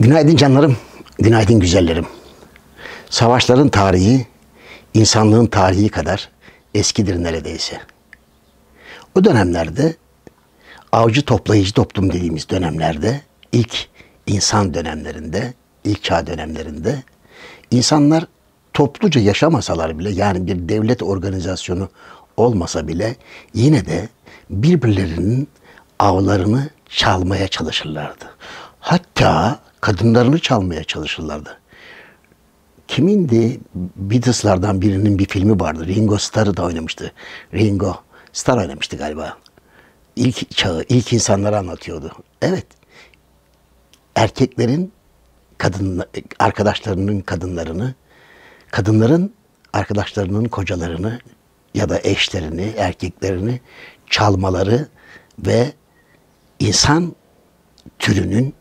Günaydın canlarım, günaydın güzellerim. Savaşların tarihi, insanlığın tarihi kadar eskidir neredeyse. O dönemlerde avcı toplayıcı toplum dediğimiz dönemlerde, ilk insan dönemlerinde, ilk çağ dönemlerinde insanlar topluca yaşamasalar bile yani bir devlet organizasyonu olmasa bile yine de birbirlerinin avlarını çalmaya çalışırlardı. Hatta kadınlarını çalmaya çalışırlardı. Kimindi? Beatles'lardan birinin bir filmi vardı. Ringo Starr'ı da oynamıştı. Ringo Starr oynamıştı galiba. İlk çağı, ilk insanları anlatıyordu. Evet. Erkeklerin kadın arkadaşlarının kadınlarını, kadınların arkadaşlarının kocalarını ya da eşlerini, erkeklerini çalmaları ve insan türünün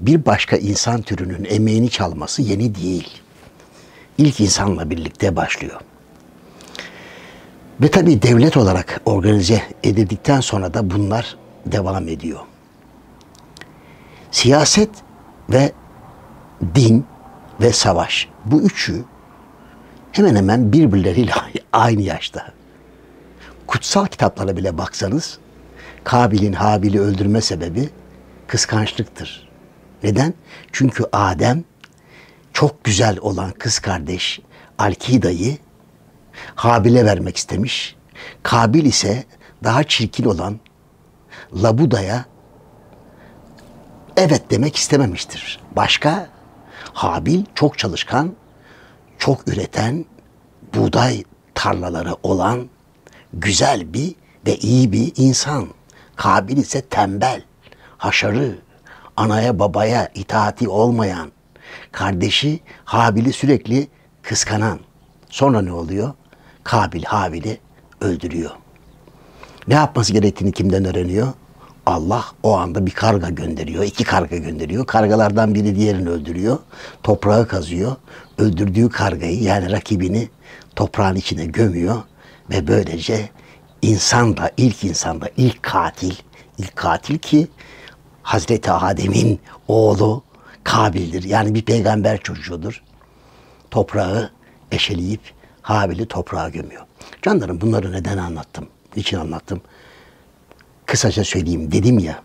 bir başka insan türünün emeğini çalması yeni değil. İlk insanla birlikte başlıyor. Ve tabii devlet olarak organize edildikten sonra da bunlar devam ediyor. Siyaset ve din ve savaş bu üçü hemen hemen birbirleriyle aynı yaşta. Kutsal kitaplara bile baksanız Kabil'in Habil'i öldürme sebebi kıskançlıktır. Neden? Çünkü Adem çok güzel olan kız kardeş Alkida'yı Habil'e vermek istemiş. Kabil ise daha çirkin olan Labuda'ya evet demek istememiştir. Başka Habil çok çalışkan, çok üreten, buğday tarlaları olan güzel bir ve iyi bir insan. Kabil ise tembel, haşarı, anaya babaya itaati olmayan, kardeşi Habil'i sürekli kıskanan. Sonra ne oluyor? Kabil Habil'i öldürüyor. Ne yapması gerektiğini kimden öğreniyor? Allah o anda bir karga gönderiyor, iki karga gönderiyor. Kargalardan biri diğerini öldürüyor. Toprağı kazıyor. Öldürdüğü kargayı yani rakibini toprağın içine gömüyor. Ve böylece insan da ilk insan da ilk katil, ilk katil ki Hazreti Adem'in oğlu Kabil'dir. Yani bir peygamber çocuğudur. Toprağı eşeleyip Habil'i toprağa gömüyor. Canlarım bunları neden anlattım? Niçin anlattım? Kısaca söyleyeyim dedim ya.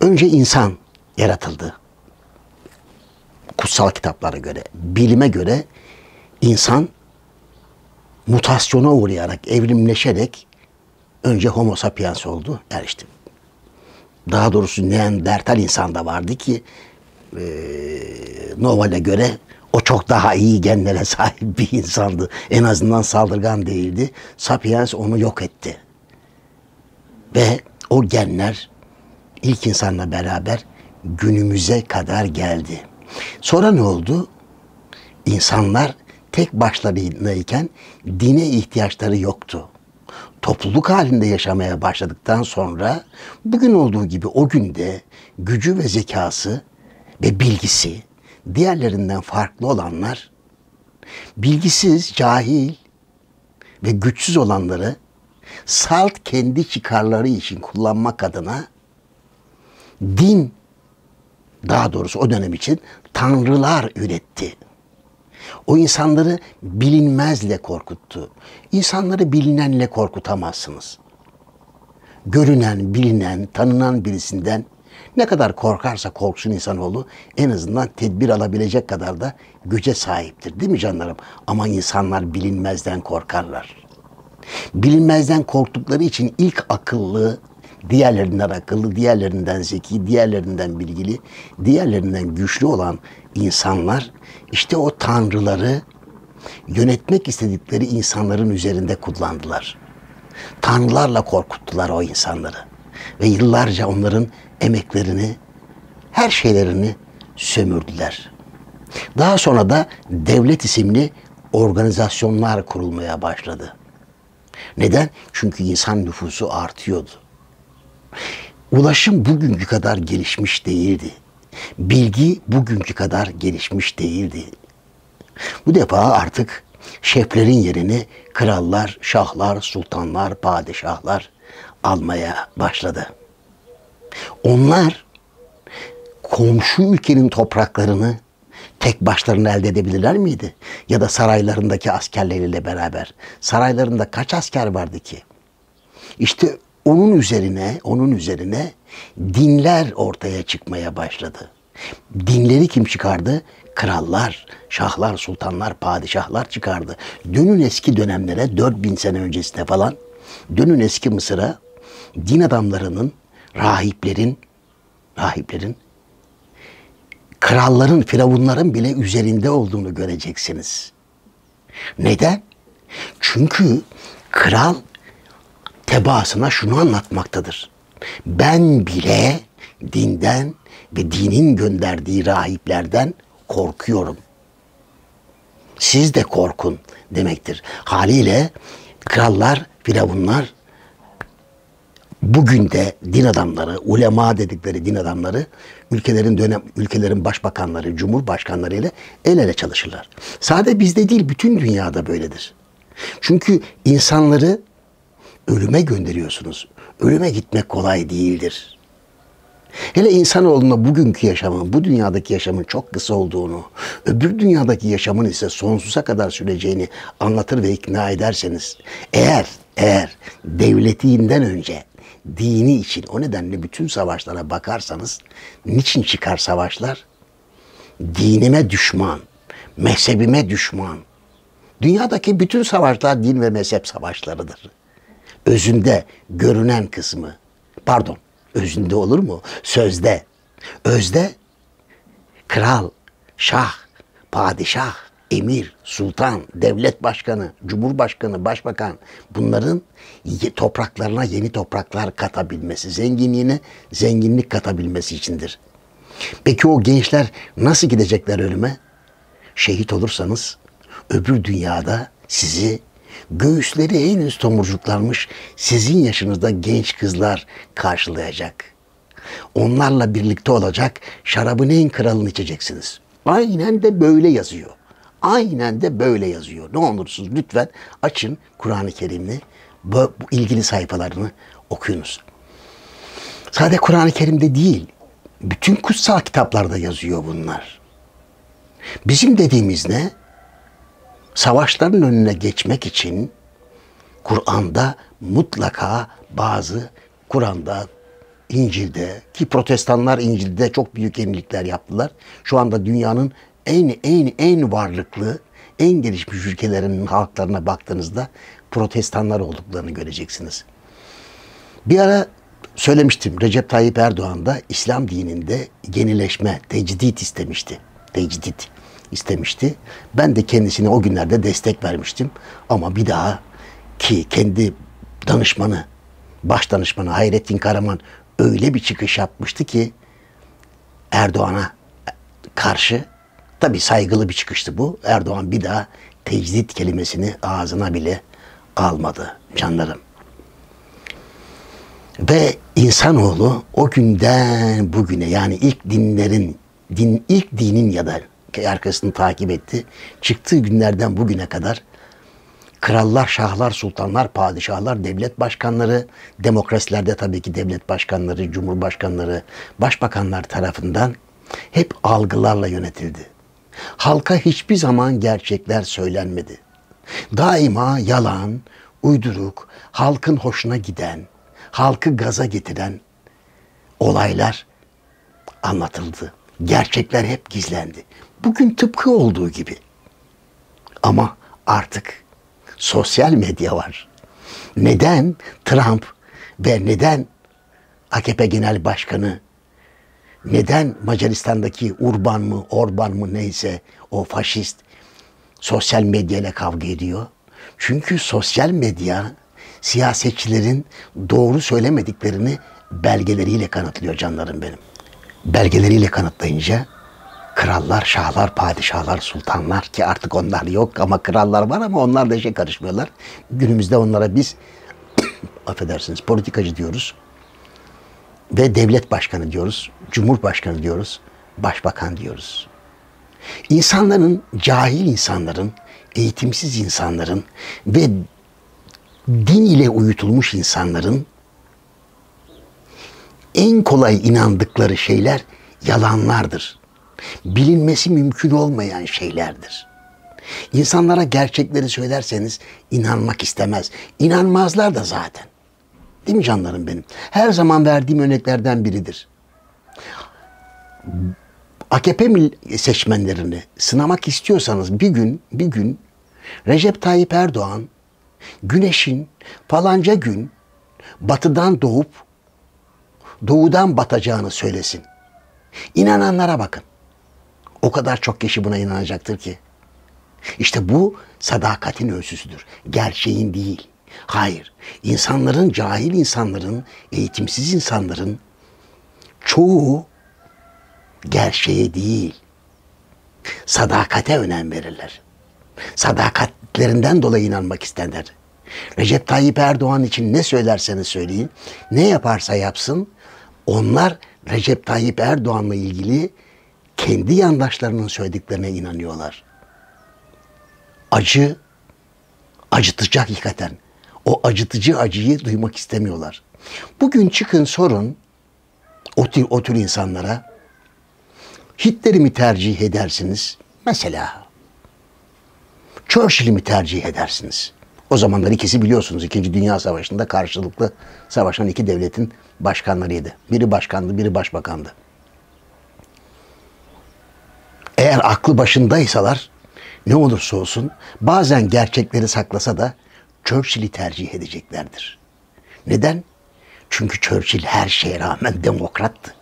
Önce insan yaratıldı. Kutsal kitaplara göre, bilime göre insan mutasyona uğrayarak, evrimleşerek önce homo sapiens oldu. İşte daha doğrusu Neandertal insan da vardı ki e, Noval'e göre o çok daha iyi genlere sahip bir insandı. En azından saldırgan değildi. Sapiens onu yok etti. Ve o genler ilk insanla beraber günümüze kadar geldi. Sonra ne oldu? İnsanlar tek başlarıyken dine ihtiyaçları yoktu. Topluluk halinde yaşamaya başladıktan sonra bugün olduğu gibi o günde gücü ve zekası ve bilgisi diğerlerinden farklı olanlar bilgisiz, cahil ve güçsüz olanları salt kendi çıkarları için kullanmak adına din daha doğrusu o dönem için tanrılar üretti. O insanları bilinmezle korkuttu. İnsanları bilinenle korkutamazsınız. Görünen, bilinen, tanınan birisinden ne kadar korkarsa korksun insanoğlu en azından tedbir alabilecek kadar da güce sahiptir. Değil mi canlarım? Ama insanlar bilinmezden korkarlar. Bilinmezden korktukları için ilk akıllı, diğerlerinden akıllı, diğerlerinden zeki, diğerlerinden bilgili, diğerlerinden güçlü olan insanlar işte o tanrıları yönetmek istedikleri insanların üzerinde kullandılar. Tanrılarla korkuttular o insanları. Ve yıllarca onların emeklerini, her şeylerini sömürdüler. Daha sonra da devlet isimli organizasyonlar kurulmaya başladı. Neden? Çünkü insan nüfusu artıyordu. Ulaşım bugünkü kadar gelişmiş değildi. Bilgi bugünkü kadar gelişmiş değildi. Bu defa artık şeflerin yerini krallar, şahlar, sultanlar, padişahlar almaya başladı. Onlar komşu ülkenin topraklarını tek başlarına elde edebilirler miydi? Ya da saraylarındaki askerleriyle beraber. Saraylarında kaç asker vardı ki? İşte onun üzerine, onun üzerine dinler ortaya çıkmaya başladı. Dinleri kim çıkardı? Krallar, şahlar, sultanlar, padişahlar çıkardı. Dönün eski dönemlere, 4000 sene öncesine falan. Dönün eski Mısır'a, din adamlarının, rahiplerin, rahiplerin, kralların, firavunların bile üzerinde olduğunu göreceksiniz. Neden? Çünkü kral tebaasına şunu anlatmaktadır. Ben bile dinden ve dinin gönderdiği rahiplerden korkuyorum. Siz de korkun demektir. Haliyle krallar, firavunlar bugün de din adamları, ulema dedikleri din adamları ülkelerin dönem ülkelerin başbakanları, cumhurbaşkanları ile el ele çalışırlar. Sadece bizde değil, bütün dünyada böyledir. Çünkü insanları ölüme gönderiyorsunuz. Ölüme gitmek kolay değildir. Hele insanoğluna bugünkü yaşamın, bu dünyadaki yaşamın çok kısa olduğunu, öbür dünyadaki yaşamın ise sonsuza kadar süreceğini anlatır ve ikna ederseniz, eğer eğer devletinden önce dini için o nedenle bütün savaşlara bakarsanız niçin çıkar savaşlar? Dinime düşman, mezhebime düşman. Dünyadaki bütün savaşlar din ve mezhep savaşlarıdır. Özünde görünen kısmı, pardon özünde olur mu? Sözde. Özde kral, şah, padişah, emir, sultan, devlet başkanı, cumhurbaşkanı, başbakan bunların topraklarına yeni topraklar katabilmesi, zenginliğine zenginlik katabilmesi içindir. Peki o gençler nasıl gidecekler ölüme? Şehit olursanız öbür dünyada sizi göğüsleri henüz tomurcuklanmış sizin yaşınızda genç kızlar karşılayacak. Onlarla birlikte olacak şarabın en kralını içeceksiniz. Aynen de böyle yazıyor. Aynen de böyle yazıyor. Ne olursunuz lütfen açın Kur'an-ı Kerim'i, bu, bu ilgili sayfalarını okuyunuz. Sadece Kur'an-ı Kerim'de değil, bütün kutsal kitaplarda yazıyor bunlar. Bizim dediğimiz ne? Savaşların önüne geçmek için Kur'an'da mutlaka bazı Kur'an'da İncil'de ki protestanlar İncil'de çok büyük yenilikler yaptılar. Şu anda dünyanın en en en varlıklı, en gelişmiş ülkelerinin halklarına baktığınızda protestanlar olduklarını göreceksiniz. Bir ara söylemiştim Recep Tayyip Erdoğan da İslam dininde yenileşme, tecdit istemişti. Tecdit istemişti. Ben de kendisine o günlerde destek vermiştim. Ama bir daha ki kendi danışmanı, baş danışmanı Hayrettin Karaman öyle bir çıkış yapmıştı ki Erdoğan'a karşı tabi saygılı bir çıkıştı bu. Erdoğan bir daha tecdit kelimesini ağzına bile almadı canlarım. Ve insanoğlu o günden bugüne yani ilk dinlerin din ilk dinin ya da arkasını takip etti. Çıktığı günlerden bugüne kadar krallar, şahlar, sultanlar, padişahlar, devlet başkanları, demokrasilerde tabii ki devlet başkanları, cumhurbaşkanları, başbakanlar tarafından hep algılarla yönetildi. Halka hiçbir zaman gerçekler söylenmedi. Daima yalan, uyduruk, halkın hoşuna giden, halkı gaza getiren olaylar anlatıldı. Gerçekler hep gizlendi. Bugün tıpkı olduğu gibi. Ama artık sosyal medya var. Neden Trump ve neden AKP Genel Başkanı neden Macaristan'daki Urban mı, Orban mı neyse o faşist sosyal medya ile kavga ediyor? Çünkü sosyal medya siyasetçilerin doğru söylemediklerini belgeleriyle kanıtlıyor canlarım benim. Belgeleriyle kanıtlayınca krallar, şahlar, padişahlar, sultanlar ki artık onlar yok ama krallar var ama onlar da işe karışmıyorlar. Günümüzde onlara biz affedersiniz politikacı diyoruz ve devlet başkanı diyoruz, cumhurbaşkanı diyoruz, başbakan diyoruz. İnsanların, cahil insanların, eğitimsiz insanların ve din ile uyutulmuş insanların en kolay inandıkları şeyler yalanlardır. Bilinmesi mümkün olmayan şeylerdir. İnsanlara gerçekleri söylerseniz inanmak istemez. İnanmazlar da zaten. Değil mi canlarım benim? Her zaman verdiğim örneklerden biridir. AKP seçmenlerini sınamak istiyorsanız bir gün bir gün Recep Tayyip Erdoğan güneşin falanca gün batıdan doğup doğudan batacağını söylesin. İnananlara bakın. O kadar çok kişi buna inanacaktır ki. İşte bu sadakatin ölçüsüdür. Gerçeğin değil. Hayır. İnsanların, cahil insanların, eğitimsiz insanların çoğu gerçeğe değil, sadakate önem verirler. Sadakatlerinden dolayı inanmak isterler. Recep Tayyip Erdoğan için ne söylerseniz söyleyin, ne yaparsa yapsın, onlar Recep Tayyip Erdoğan'la ilgili kendi yandaşlarının söylediklerine inanıyorlar. Acı, acıtacak hakikaten. O acıtıcı acıyı duymak istemiyorlar. Bugün çıkın sorun o tür, o tür insanlara Hitler'i mi tercih edersiniz? Mesela Churchill'i mi tercih edersiniz? O zamanlar ikisi biliyorsunuz İkinci Dünya Savaşı'nda karşılıklı savaşan iki devletin başkanlarıydı. Biri başkandı, biri başbakandı. Eğer aklı başındaysalar ne olursa olsun bazen gerçekleri saklasa da Churchill'i tercih edeceklerdir. Neden? Çünkü Churchill her şeye rağmen demokrattı.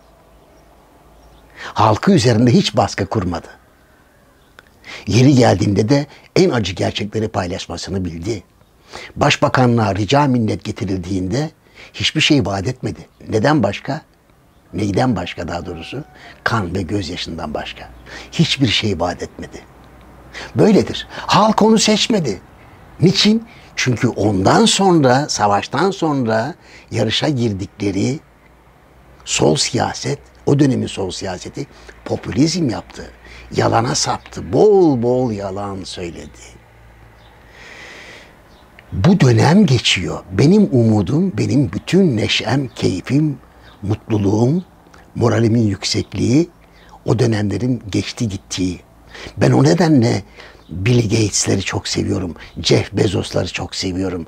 Halkı üzerinde hiç baskı kurmadı. Yeri geldiğinde de en acı gerçekleri paylaşmasını bildi. Başbakanlığa rica minnet getirildiğinde hiçbir şey vaat etmedi. Neden başka? Neyden başka daha doğrusu? Kan ve gözyaşından başka. Hiçbir şey vaat etmedi. Böyledir. Halk onu seçmedi. Niçin? Çünkü ondan sonra, savaştan sonra yarışa girdikleri sol siyaset, o dönemin sol siyaseti popülizm yaptı. Yalana saptı. Bol bol yalan söyledi. Bu dönem geçiyor. Benim umudum, benim bütün neşem, keyfim, mutluluğum, moralimin yüksekliği o dönemlerin geçti gittiği. Ben o nedenle Bill Gates'leri çok seviyorum. Jeff Bezos'ları çok seviyorum.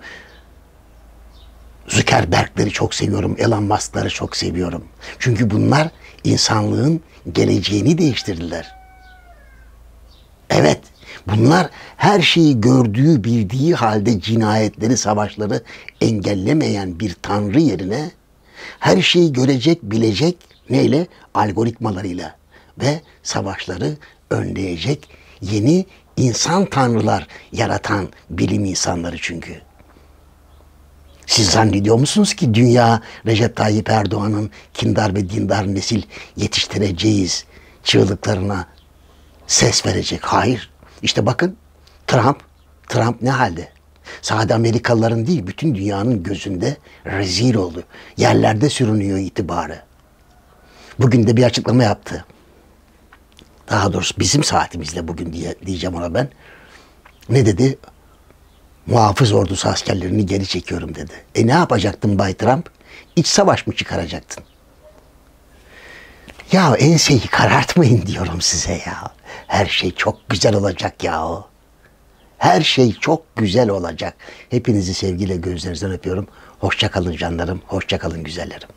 Zuckerberg'leri çok seviyorum. Elon Musk'ları çok seviyorum. Çünkü bunlar insanlığın geleceğini değiştirdiler. Evet, bunlar her şeyi gördüğü, bildiği halde cinayetleri, savaşları engellemeyen bir tanrı yerine her şeyi görecek, bilecek neyle? Algoritmalarıyla ve savaşları önleyecek yeni insan tanrılar yaratan bilim insanları çünkü. Siz zannediyor musunuz ki dünya Recep Tayyip Erdoğan'ın kindar ve dindar nesil yetiştireceğiz çığlıklarına ses verecek? Hayır. İşte bakın Trump, Trump ne halde? Sadece Amerikalıların değil, bütün dünyanın gözünde rezil oldu. Yerlerde sürünüyor itibarı. Bugün de bir açıklama yaptı. Daha doğrusu bizim saatimizle bugün diye diyeceğim ona ben. Ne dedi? Muhafız ordusu askerlerini geri çekiyorum dedi. E ne yapacaktın Bay Trump? İç savaş mı çıkaracaktın? Ya enseyi karartmayın diyorum size ya. Her şey çok güzel olacak ya. Her şey çok güzel olacak. Hepinizi sevgiyle gözlerinizden öpüyorum. Hoşçakalın canlarım, hoşçakalın güzellerim.